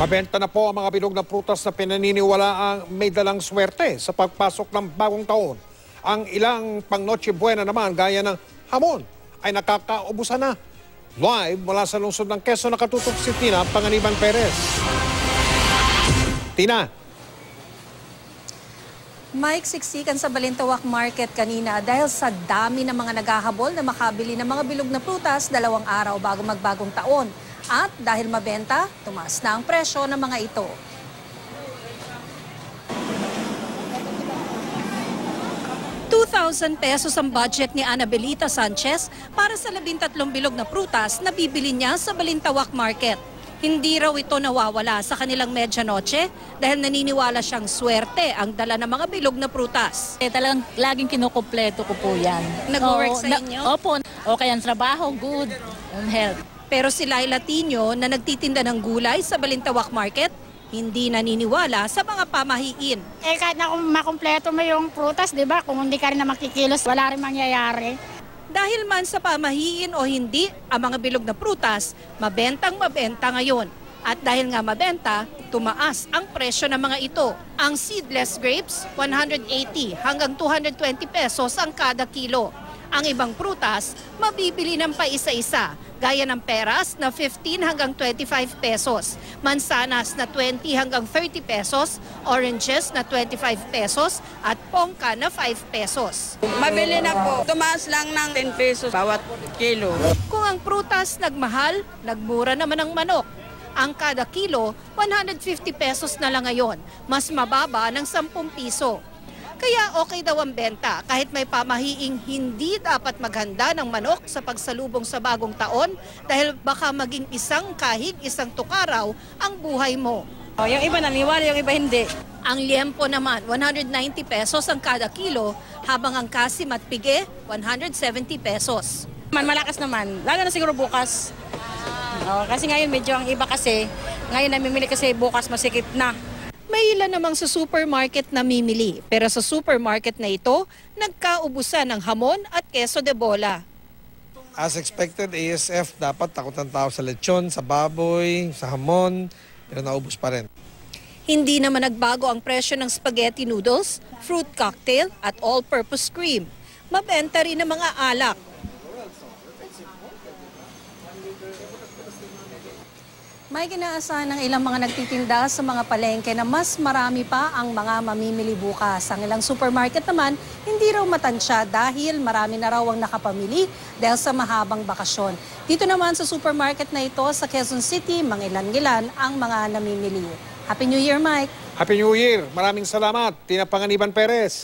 Mabenta na po ang mga bilog na prutas na pinaniniwala ang may dalang swerte sa pagpasok ng bagong taon. Ang ilang pang Noche Buena naman gaya ng hamon ay nakakaubusan na. Live mula sa lungsod ng Quezon nakatutok si Tina Panganiban Perez. Tina. Mike, siksikan sa Balintawak Market kanina dahil sa dami ng mga naghahabol na makabili ng mga bilog na prutas dalawang araw bago magbagong taon. At dahil mabenta, tumaas na ang presyo ng mga ito. ₱2,000 pesos ang budget ni Anabelita Sanchez para sa 13 bilog na prutas na bibili niya sa Balintawak Market. Hindi raw ito nawawala sa kanilang medianoche dahil naniniwala siyang swerte ang dala ng mga bilog na prutas. Eh, talagang laging kinukumpleto ko po yan. Nag-work Oo, sa na- inyo? Opo. Okay ang trabaho, good. And health. Pero si Laila Tino na nagtitinda ng gulay sa Balintawak Market, hindi naniniwala sa mga pamahiin. Eh kahit na kung makumpleto mo yung prutas, di ba? Kung hindi ka rin na makikilos, wala rin mangyayari. Dahil man sa pamahiin o hindi, ang mga bilog na prutas, mabentang mabenta ngayon. At dahil nga mabenta, tumaas ang presyo ng mga ito. Ang seedless grapes, 180 hanggang 220 pesos ang kada kilo. Ang ibang prutas, mabibili ng paisa-isa, gaya ng peras na 15 hanggang 25 pesos, mansanas na 20 hanggang 30 pesos, oranges na 25 pesos, at pongka na 5 pesos. Mabili na po. Tumaas lang ng 10 pesos bawat kilo. Kung ang prutas nagmahal, nagmura naman ang manok. Ang kada kilo, 150 pesos na lang ngayon, mas mababa ng 10 piso. Kaya okay daw ang benta kahit may pamahiing hindi dapat maghanda ng manok sa pagsalubong sa bagong taon dahil baka maging isang kahig, isang tukaraw ang buhay mo. Oh, yung iba naniwala, yung iba hindi. Ang liempo naman, 190 pesos ang kada kilo, habang ang kasim at pige, 170 pesos. Man, malakas naman. Lalo na siguro bukas. Oh, kasi ngayon medyo ang iba kasi, ngayon namimili kasi bukas masikip na. May ilan namang sa supermarket na mimili, pero sa supermarket na ito, nagkaubusan ng hamon at keso de bola. As expected, ASF dapat takot ang tao sa lechon, sa baboy, sa hamon, pero naubos pa rin. Hindi naman nagbago ang presyo ng spaghetti noodles, fruit cocktail at all-purpose cream. Mabenta rin ng mga alak. May ginaasahan ng ilang mga nagtitinda sa mga palengke na mas marami pa ang mga mamimili bukas. Ang ilang supermarket naman, hindi raw matansya dahil marami na raw ang nakapamili dahil sa mahabang bakasyon. Dito naman sa supermarket na ito sa Quezon City, mangilan-ngilan ang mga namimili. Happy New Year, Mike! Happy New Year. Maraming salamat. Tina Panganiban Perez.